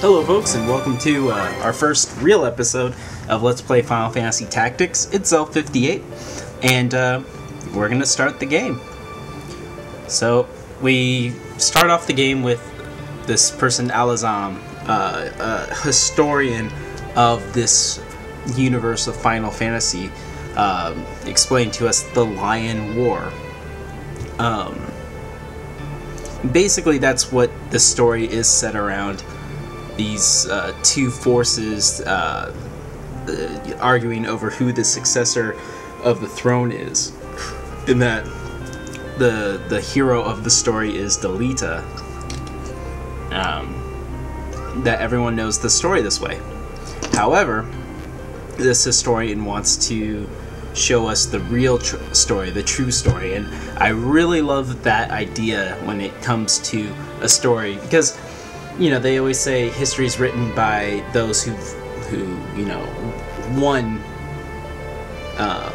Hello, folks, and welcome to uh, our first real episode of Let's Play Final Fantasy Tactics. It's L58, and uh, we're going to start the game. So, we start off the game with this person, Alazam, uh, a historian of this universe of Final Fantasy, um, to us the Lion War. Um, basically, that's what the story is set around these uh, two forces uh, arguing over who the successor of the throne is. In that the the hero of the story is Delita. Um, that everyone knows the story this way. However, this historian wants to show us the real story, the true story, and I really love that idea when it comes to a story because you know, they always say history is written by those who, who you know, won. Uh,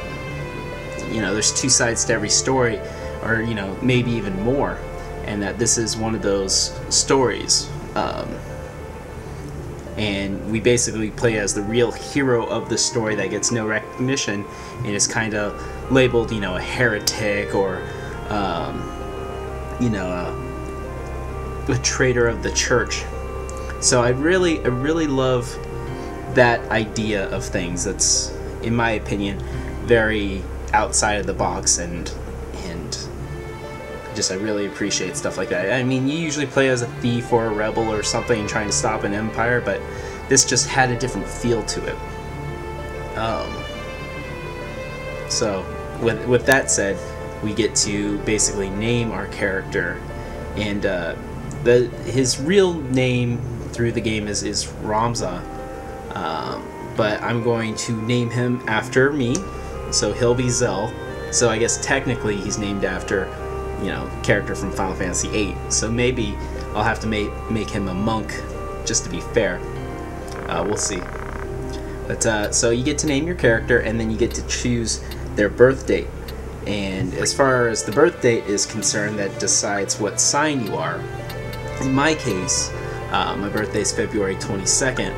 you know, there's two sides to every story, or you know, maybe even more, and that this is one of those stories. Um, and we basically play as the real hero of the story that gets no recognition and is kind of labeled, you know, a heretic or, um, you know, a traitor of the church. So I really, I really love that idea of things. That's, in my opinion, very outside of the box and and just I really appreciate stuff like that. I mean, you usually play as a thief or a rebel or something trying to stop an empire, but this just had a different feel to it. Um, so, with with that said, we get to basically name our character and. Uh, the his real name through the game is is Ramza, um, but I'm going to name him after me, so he'll be Zell. So I guess technically he's named after, you know, character from Final Fantasy VIII. So maybe I'll have to make make him a monk, just to be fair. Uh, we'll see. But uh, so you get to name your character, and then you get to choose their birth date. And as far as the birth date is concerned, that decides what sign you are. In my case, uh, my birthday is February 22nd,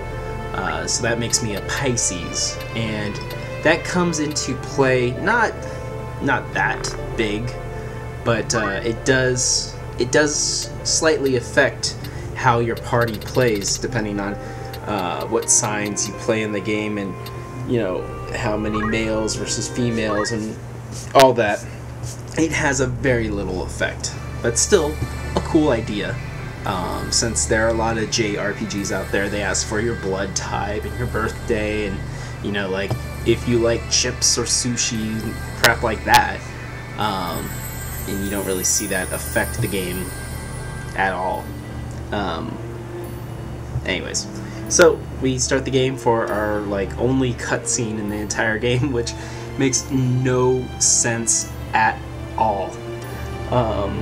uh, so that makes me a Pisces, and that comes into play not not that big, but uh, it does it does slightly affect how your party plays depending on uh, what signs you play in the game and you know how many males versus females and all that. It has a very little effect, but still a cool idea. Um, since there are a lot of JRPGs out there, they ask for your blood type and your birthday, and you know, like if you like chips or sushi, crap like that. Um, and you don't really see that affect the game at all. Um, anyways, so we start the game for our like only cutscene in the entire game, which makes no sense at all. Um,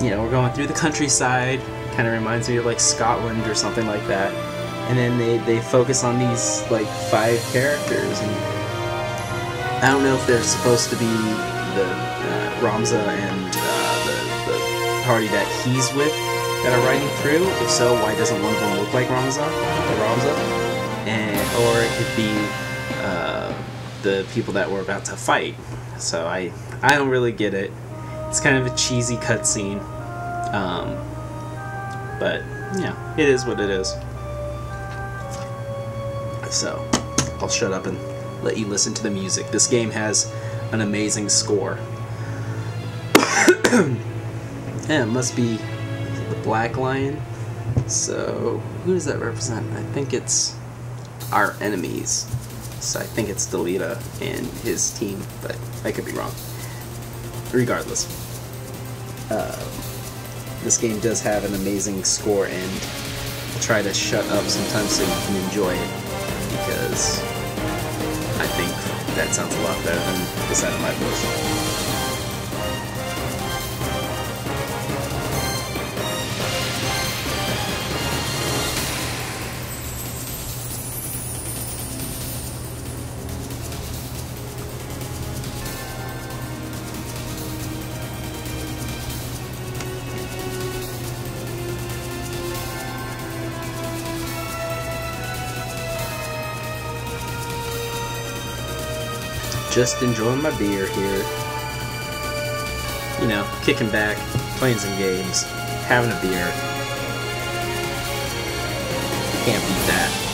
you know, we're going through the countryside, kind of reminds me of like Scotland or something like that. And then they, they focus on these like five characters, and I don't know if they're supposed to be the uh, Ramza and uh, the, the party that he's with that are riding through. If so, why doesn't one of them look like Ramza? The Ramza, and or it could be uh, the people that we're about to fight. So I I don't really get it. It's kind of a cheesy cutscene. Um, but, yeah, it is what it is. So, I'll shut up and let you listen to the music. This game has an amazing score. yeah, it must be the Black Lion. So, who does that represent? I think it's our enemies. So I think it's Delita and his team, but I could be wrong. Regardless. Um, this game does have an amazing score, and I'll try to shut up sometimes so you can enjoy it, because I think that sounds a lot better than the sound of my voice. Just enjoying my beer here. You know, kicking back, playing some games, having a beer. Can't beat that.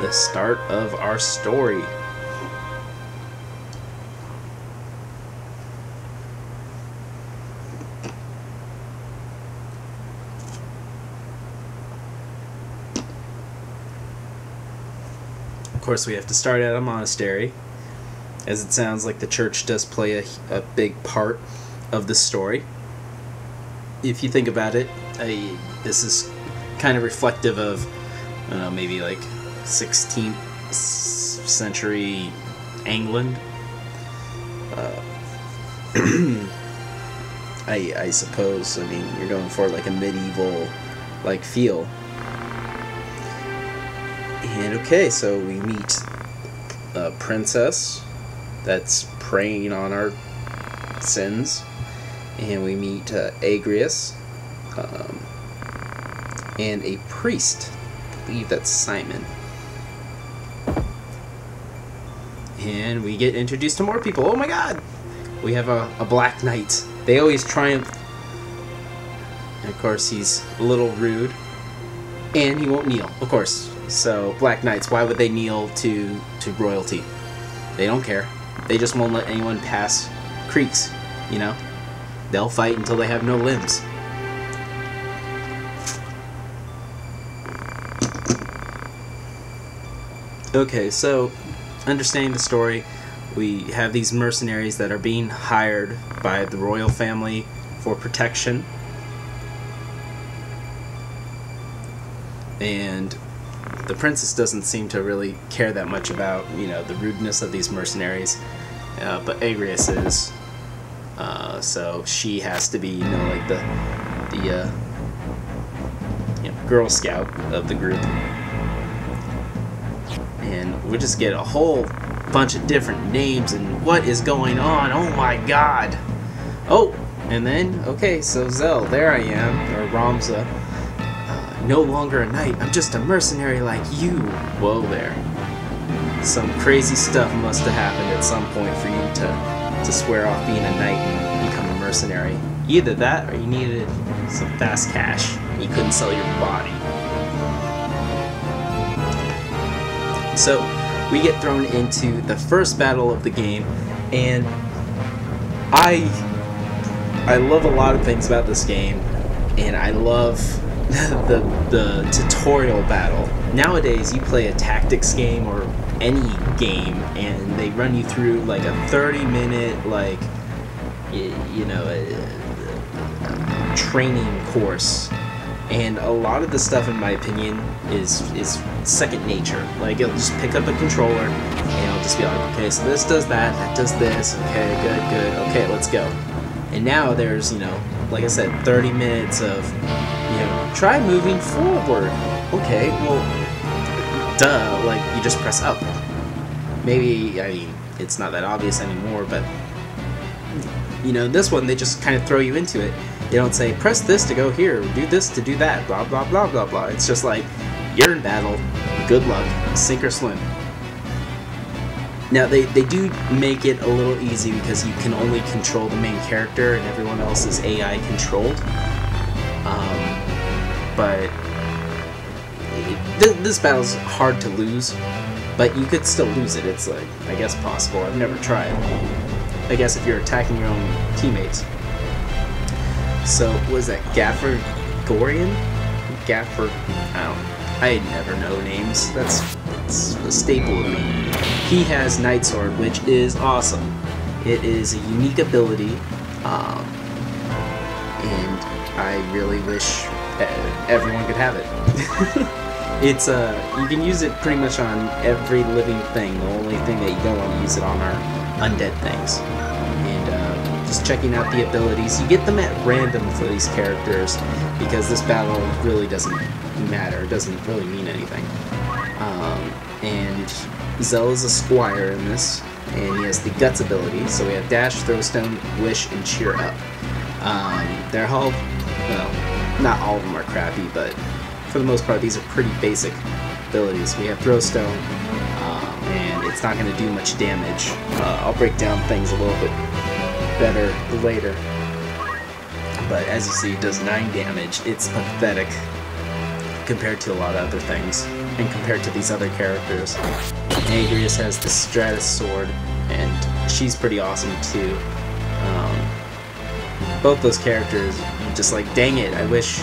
The start of our story. Of course, we have to start at a monastery, as it sounds like the church does play a, a big part of the story. If you think about it, I, this is kind of reflective of, I don't know, maybe like 16th century England. Uh, I, I suppose. I mean, you're going for like a medieval like feel. And okay, so we meet a princess that's praying on our sins, and we meet uh, Agrias, um, and a priest. I believe that's Simon. And we get introduced to more people. Oh my god! We have a, a Black Knight. They always triumph. And of course, he's a little rude. And he won't kneel, of course. So, Black Knights, why would they kneel to, to royalty? They don't care. They just won't let anyone pass creeks, you know? They'll fight until they have no limbs. Okay, so understanding the story, we have these mercenaries that are being hired by the royal family for protection. And the princess doesn't seem to really care that much about, you know, the rudeness of these mercenaries. Uh, but Agrias is. Uh, so she has to be, you know, like the the uh, you know, Girl Scout of the group we just get a whole bunch of different names and what is going on. Oh my god. Oh and then okay so Zell there I am or Ramza. Uh, no longer a knight I'm just a mercenary like you. Whoa there. Some crazy stuff must have happened at some point for you to to swear off being a knight and become a mercenary. Either that or you needed some fast cash. You couldn't sell your body. So we get thrown into the first battle of the game, and I I love a lot of things about this game, and I love the the tutorial battle. Nowadays, you play a tactics game or any game, and they run you through like a 30 minute like you, know a, a training course and a lot of the stuff in my opinion is is second nature. Like it'll just pick up a controller and it'll just be like okay so this does that that does this okay good good okay let's go. And now there's you know like i said 30 minutes of you know try moving forward. Okay well duh like you just press up. Maybe i mean it's not that obvious anymore but you know this one they just kind of throw you into it they don't say, press this to go here, do this to do that, blah, blah, blah, blah, blah. It's just like, you're in battle, good luck, sink or swim. Now, they, they do make it a little easy because you can only control the main character and everyone else is AI controlled. Um, but it, th this battle's hard to lose, but you could still lose it. It's like, I guess, possible. I've never tried. I guess if you're attacking your own teammates. So, was that Gaffer Gorian? Gaffer, I I never know names. That's, that's a staple of me. He has Night Sword, which is awesome. It is a unique ability, um, and I really wish everyone could have it. it's uh, you can use it pretty much on every living thing. The only thing that you don't want to use it on are undead things just checking out the abilities. You get them at random for these characters because this battle really doesn't matter. It doesn't really mean anything. Um, and Zell is a squire in this, and he has the Guts ability. So we have Dash, Throwstone, Wish, and Cheer Up. Um, they're all, well, not all of them are crappy, but for the most part, these are pretty basic abilities. We have Throwstone, um, and it's not going to do much damage. Uh, I'll break down things a little bit better later. But as you see, it does 9 damage. It's pathetic compared to a lot of other things, and compared to these other characters. Agrias has the Stasis Sword, and she's pretty awesome too. Um, both those characters, just like, dang it, I wish,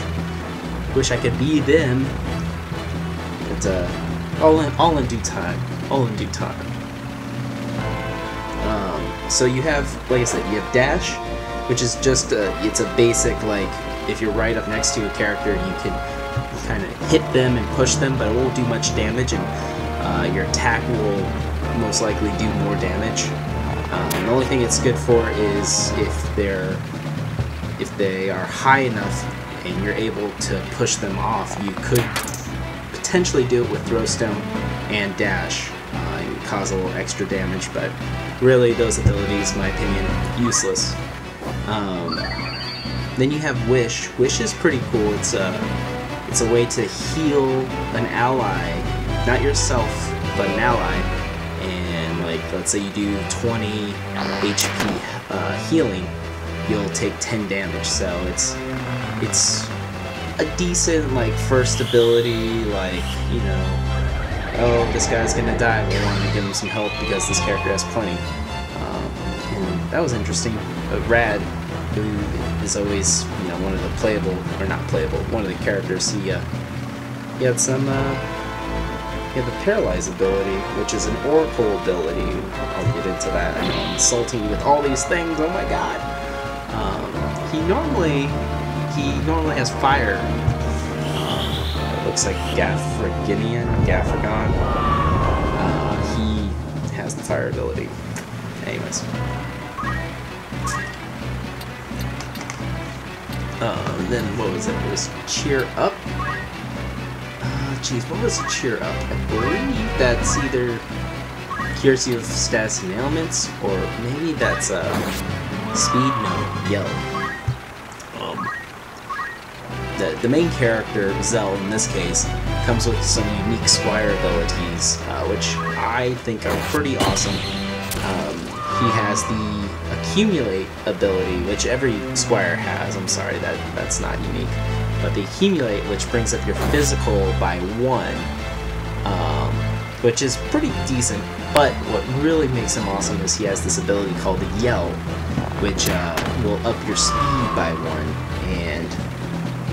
wish I could be them. But uh, all in, all in due time, all in due time. So you have, like I said, you have dash, which is just a, it's a basic like if you're right up next to a character, you can kind of hit them and push them, but it won't do much damage, and uh, your attack will most likely do more damage. Um, the only thing it's good for is if they're if they are high enough and you're able to push them off, you could potentially do it with Throwstone and Dash cause a little extra damage, but really those abilities, in my opinion, useless. Um, then you have Wish. Wish is pretty cool. It's a it's a way to heal an ally, not yourself, but an ally. And like, let's say you do 20 HP uh, healing, you'll take 10 damage. So it's it's a decent like first ability. Like you know, oh this guy's gonna die. We want to give him some help because this character has plenty. Um, that was interesting. But Rad, who is always you know one of the playable or not playable, one of the characters. He uh, he had some. Uh, he had the Paralyze ability, which is an Oracle ability. I'll get into that. I know I'm insulting with all these things. Oh my god. Um, he normally he normally has fire. Looks like Gaffriginian, Gaffragon. Uh, he has the fire ability. Anyways. Uh, then what was it? It was Cheer Up. Uh, Jeez, what was Cheer Up? I believe that's either cures you of status and ailments, or maybe that's uh, Speed. No, Yell. The the main character Zell in this case comes with some unique Squire abilities, uh, which I think are pretty awesome. Um, he has the accumulate ability, which every squire has. I'm sorry, that that's not unique. But the accumulate, which brings up your physical by one, um, which is pretty decent. But what really makes him awesome is he has this ability called the yell, which uh, will up your speed by one, and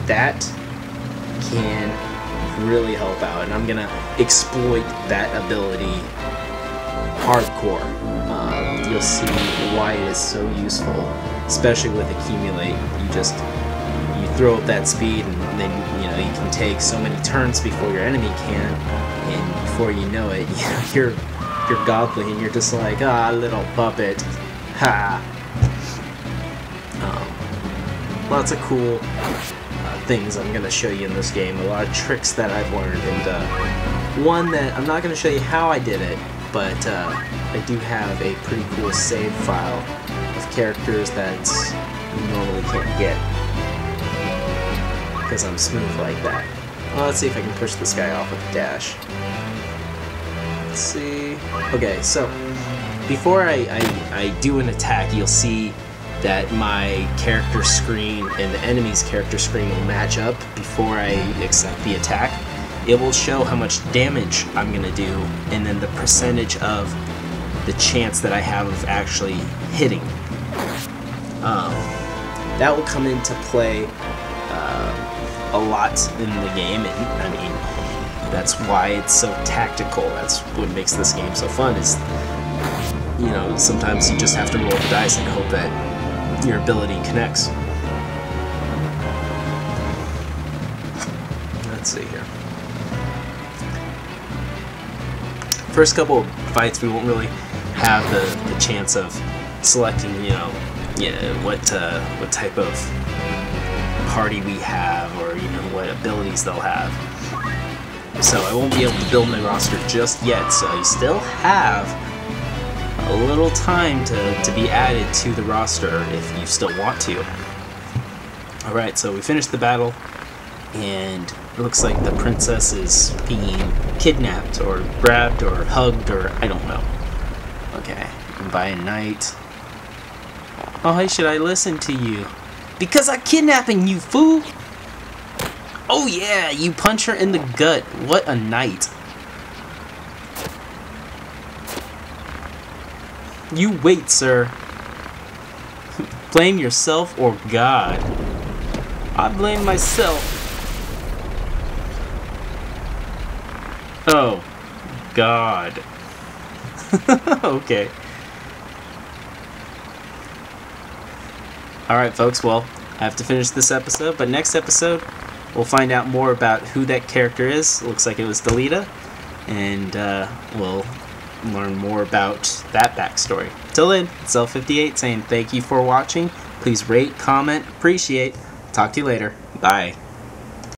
that can really help out. And I'm gonna exploit that ability hardcore. Um, you'll see why it is so useful, especially with accumulate. You just you throw up that speed, and then you know you can take so many turns before your enemy can, and before you know it, you know, you're you're godly, and you're just like ah little puppet, ha. Lots of cool uh, things I'm gonna show you in this game. A lot of tricks that I've learned, and uh, one that I'm not gonna show you how I did it but uh, I do have a pretty cool save file of characters that you normally can't get because I'm smooth like that. Well, let's see if I can push this guy off with a dash. Let's see. Okay, so before I, I, I do an attack, you'll see that my character screen and the enemy's character screen will match up before I accept the attack it will show how much damage I'm going to do and then the percentage of the chance that I have of actually hitting. Um, that will come into play uh, a lot in the game, and I mean, that's why it's so tactical. That's what makes this game so fun. Is you know sometimes you just have to roll the dice and hope that your ability connects. Let's see here. first couple of fights, we won't really have the, the chance of selecting, you know, yeah, what uh, what type of party we have, or know what abilities they'll have. So I won't be able to build my roster just yet, so you still have a little time to, to be added to the roster if you still want to. Alright, so we finished the battle, and it looks like the princess is being kidnapped, or grabbed, or hugged, or I don't know. Okay, by a knight. Why oh, should I listen to you? Because I'm kidnapping you, fool! Oh yeah, you punch her in the gut. What a knight. You wait, sir. blame yourself or God. I blame myself. Oh, God. okay. Alright, folks, well, I have to finish this episode, but next episode, we'll find out more about who that character is. Looks like it was Delita, and uh, we'll learn more about that backstory. Till then, Zell58 saying thank you for watching. Please rate, comment, appreciate. Talk to you later. Bye.